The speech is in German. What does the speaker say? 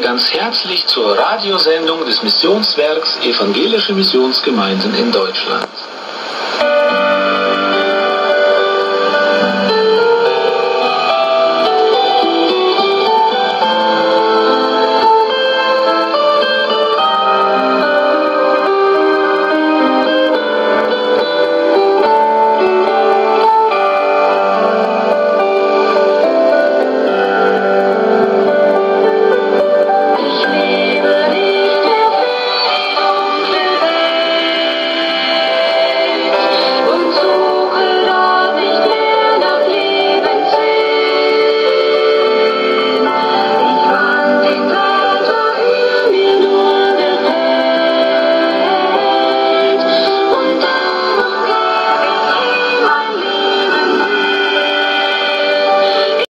ganz herzlich zur Radiosendung des Missionswerks Evangelische Missionsgemeinden in Deutschland.